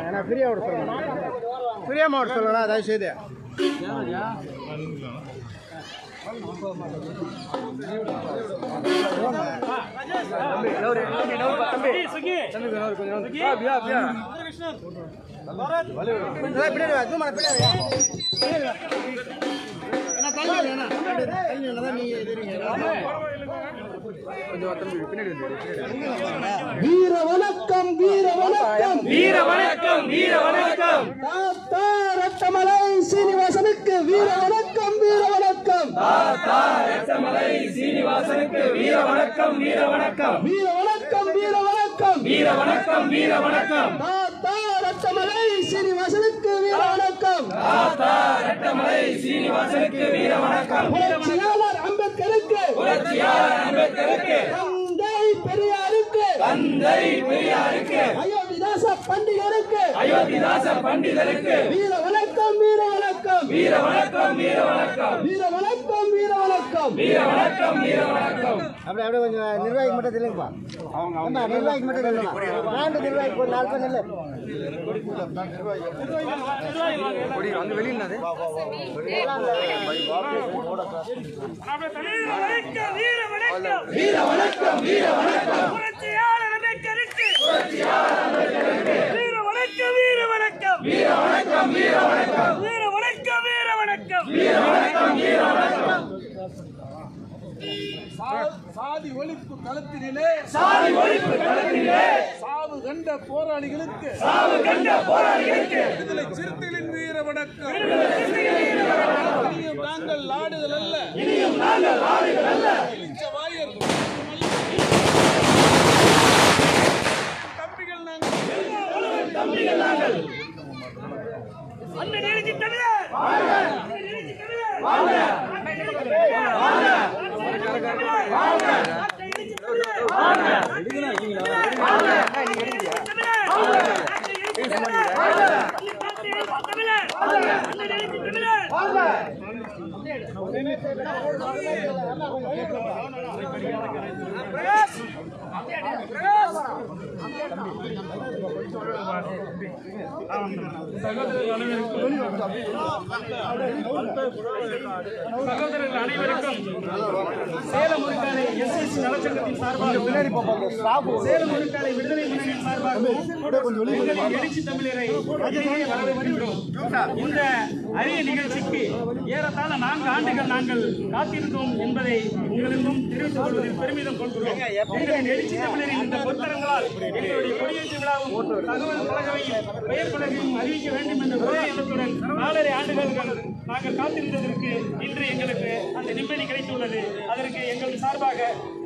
ஏன்னா ஃப்ரீயாக விட ஃப்ரீயாக தயவு செய்து. பின்னாடி வீர வணக்கம் வீர வணக்கம் வீர வணக்கம் வீர வணக்கம் தாத்தா ரத்தமலை சீனிவாசனுக்கு வீர வணக்கம் வீர வணக்கம் ரத்தமலை சீனிவாசனுக்கு வீர வணக்கம் வீர வணக்கம் வீர வணக்கம் வீர வணக்கம் வீர வணக்கம் வீர வணக்கம் தாத்தா ரத்தமலை சீனிவாசனுக்கு வீர வணக்கம் தாத்தா ரத்தமலை சீனிவாசனுக்கு வீர வணக்கம் புரட்சியாளர் அம்பேத்கருக்கு புரட்சியாளர் அம்பேத்கருக்கு. தந்தை பெரியாருக்கு தந்தை பெரியாருக்கு. அயோத்திதாச பண்டிதருக்கு அயோத்திதாச பண்டிதருக்கு. வீர வணக்கம் வீர வணக்கம் வீர வணக்கம் வீர வணக்கம் வீர வணக்கம் வணக்கம். வீர வணக்கம் வீர வணக்கம். அப்படியே அப்படியே கொஞ்சம் நிர்வாகி மட்டும் தெரியுங்கப்பா ஆமா நிர்வாகி மட்டும் தெரியுமா நான்கு நிர்வாகி ஒரு நாலு பேர் இல்லை வீர வணக்கம் வீர வணக்கம். புரட்சியாளர் அம்பேத்கருக்கு வீர வணக்கம் வீர வணக்கம். வீர வணக்கம் வீர வணக்கம். வீர வணக்கம் வீர வணக்கம். வீர வணக்கம் வீர வணக்கம். சாதி ஒழிப்பு களத்தினிலே சாதி ஒழிப்பு களத்திலே சாவு கண்ட போராளிகளுக்கு சாவு கண்ட போராளிகளுக்கு விடுதலை சிறுத்தைகளின் வீர வணக்கம். இனியும் நாங்கள் நாடுகள் அல்ல. இனியும் நாங்கள் ஆளுகள் அல்ல. வாயர். தம்பிகள் நாங்கள். தம்பிகள் நாங்கள். அண்ணன் எழுச்சி தமிழர் வாங்க அண்ணன் எழுச்சி தமிழர் வாங்க அண்ணன் எழுச்சி தமிழர் அண்ணன் பிரகாஷ்! பிரகாஷ்! சகோதரர்கள் அனைவருக்கும் சேலம் உருக்காலை எஸ்எஸ் நலச்சங்கத்தின் சார்பாக விடுதலை முன்னணியின் சார்பாக எழுச்சி தமிழரை வரவேற்கிறோம் நிகழ்ச்சிக்கு ஏறத்தாழ நான்கு ஆண்டுகள் நாங்கள் காத்திருந்தோம் என்பதை உங்களுக்கும் தெரிவித்துக் கொள்வதில் பெருமிதம் கொள்கிறோம். எழுச்சி தமிழரின் இந்த பொருத்தரங்களால் பொத்தரங்களால் எங்களுடைய கொடியேற்று விழாவும் தகவல் பலகையும் பெயர் பலகையும் அறிவிக்க வேண்டும் என்ற ஒரே எண்ணத்துடன் நாலரை ஆண்டுகள் நாங்கள் காத்திருந்ததற்கு இன்று எங்களுக்கு அந்த நிம்மதி கிடைத்துள்ளது. அதற்கு எங்கள் சார்பாக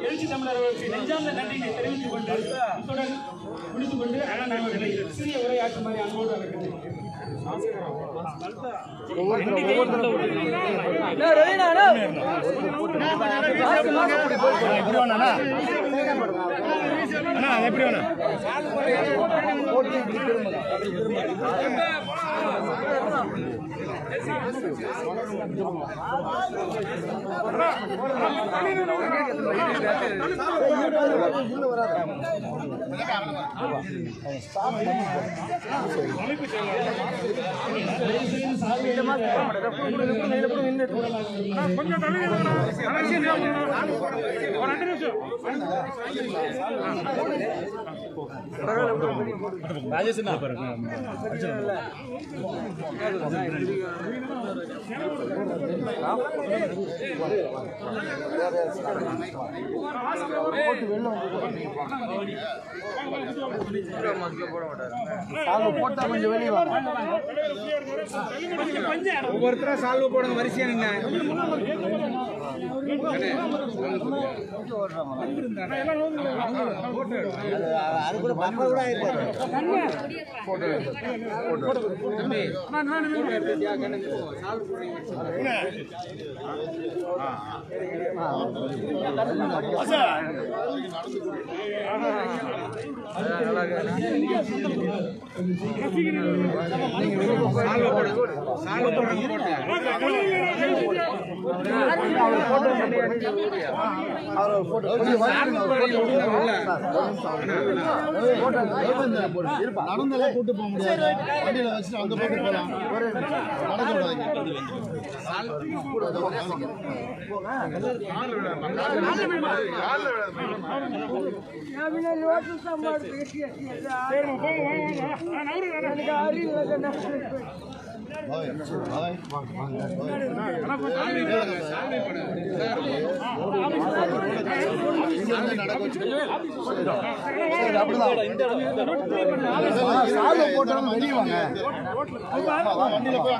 எழுச்சி தமிழர்களுக்கு நெஞ்சார்ந்த நன்றியை தெரிவித்துக் கொண்டு இத்துடன் முடித்துக் கொண்டு அண்ணன் அவர்களை சிறிய உரையாற்றுமாறு அன்போடு அண்ணா அது எப்படி வேணும் கொஞ்சம் தள்ளி ஒரு ரெண்டு நிமிஷம் போட்டா கொஞ்சம் வெளியே ஒவ்வொருத்தரும் சால்வ் போடுங்க வரிசையா நின்று சால்வ போட்டு சால்வ போட்டு போட்டு நடந்தெல்லாம் கூட்டு போக முடியாது வண்டியில வச்சுட்டு அங்க போட்டு போலாம் நடக்க விடாதீங்க சாலை வெளியே வாங்க வண்டியில போய்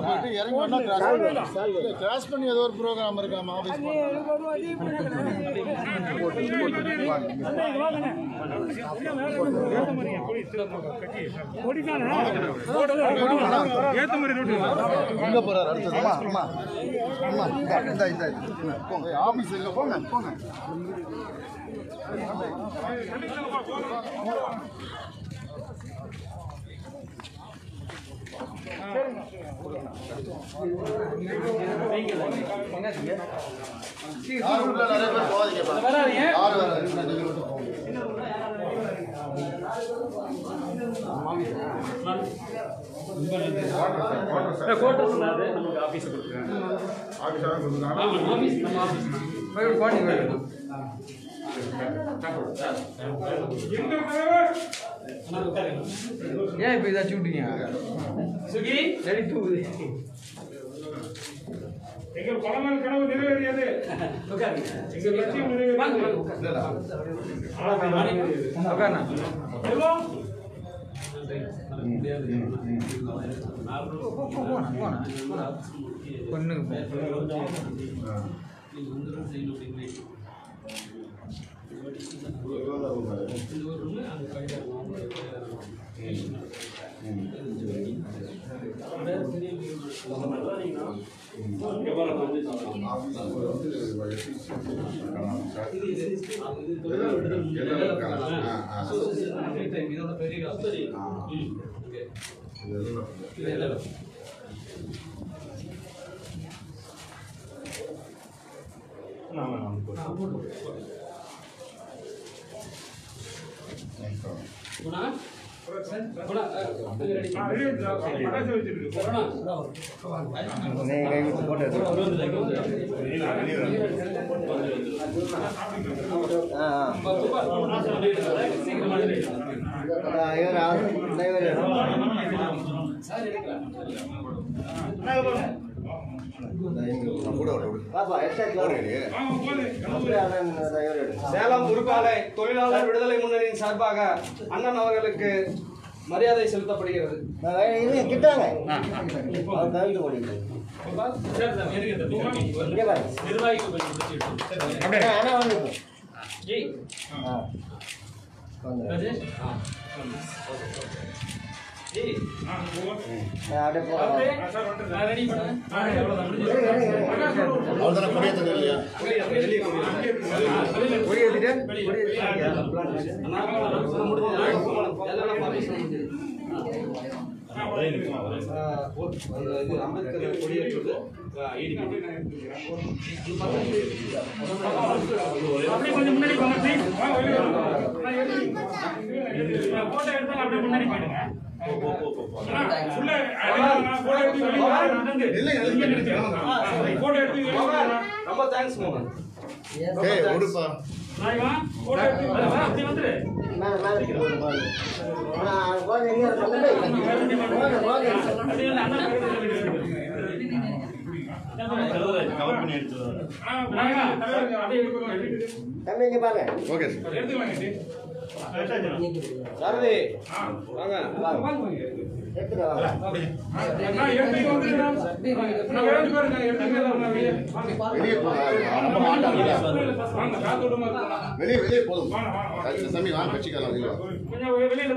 போயிட்டு இறங்கி கிராஸ் பண்ணி ஏதோ ஒரு ப்ரோக்ராம் இருக்காமா எங்க போறாரு அடுத்தது அம்மா அம்மா இந்த இந்த போங்க எங்க போங்க போங்க. யாரும் ஆஃபீஸ் நிறைய பேர் ஏன் இப்போ இதாச்சும் விட்டீங்க? சுகி? ரெடி டூ எங்கள் பழமல் கனவு நிறைவேறியது. உட்காருங்க. எங்கள் லட்சியம் நிறைவேறியது. உட்காண்ணா எல்லாம் பொண்ணுக்கு போ பட்டாசு வச்சிருக்கு சேலம் உருக்காலை தொழிலாளர் விடுதலை முன்னணியின் சார்பாக அண்ணன் அவர்களுக்கு மரியாதை செலுத்தப்படுகிறது அவ்வளோதானே கொடிய தண்ணி இல்லையா கொடி ஏத்திட்டு கொடி அம்பேத்கர் கொடி ஏற்றுவது அப்படியே கொஞ்சம் முன்னாடி போங்க please. வாங்க, வெளியே வாங்க. நான் எடுத்து- போட்டோ எடுத்தாங்க அப்படியே முன்னாடி போயிடுங்க போட்டோ எடுத்து வெளியே வாங்க, நடந்து. இங்க. ரொம்ப தேங்க்ஸ் மோகன் ஏய் விடுப்பா நாய் வா, போட்டோ எடுத்து வெளியே வா, அப்படி வந்துரு. அப்படியே வந்து அண்ணா பக்கத்துல சொல்லிடு. ஆ, நாய் வா, தலைவர் அப்படியே எடுத்துக்கோங்க. ஓகே சார் எடுத்துக்கலாங்க டி. சாரதி ஆ. வாங்க அண்ணா, எடுத்துட்டு வந்துருங்க. நான் வேறு பேர் இருக்காங்க, எடுத்துட்டு வரலாம் வெளியே. வாங்க. வெளியே போங்க மாட்டாங்க வாங்க. வெளியே வெளியே போதும். சமி வாங்க வச்சுக்கலாம் வெளியில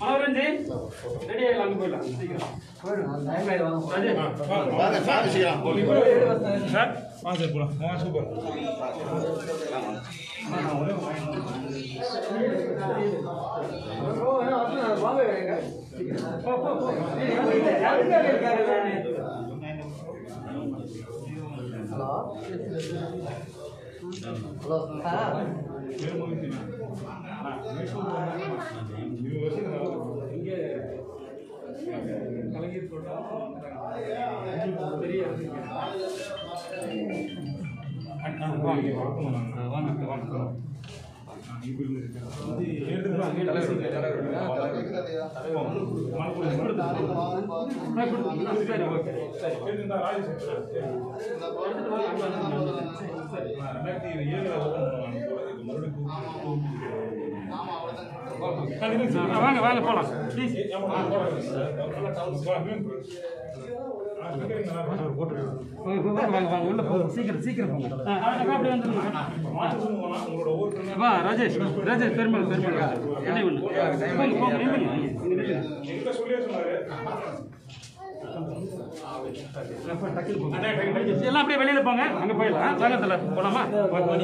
மனோரஞ்சு ரெடி ஆகலாம் போயிடலாம் சீக்கிரம். ராஜேஷ். வாங்க சாமி சீக்கிரம் ஆ, வாங்க வாங்க. போலாம் ப்ளீஸ் வாங்க வாங்க வாங்க உள்ள ராஜேஷ் ராஜேஷ் பெருமாள் பெருமாள். என்ன ஒன்று போங்க போங்க நில்லுங்க இங்க நில்லுங்க எல்லாம் அப்படியே வெளியில போங்க. அங்க போயிடலாம். சங்கத்துல போலாமா? கொஞ்சம்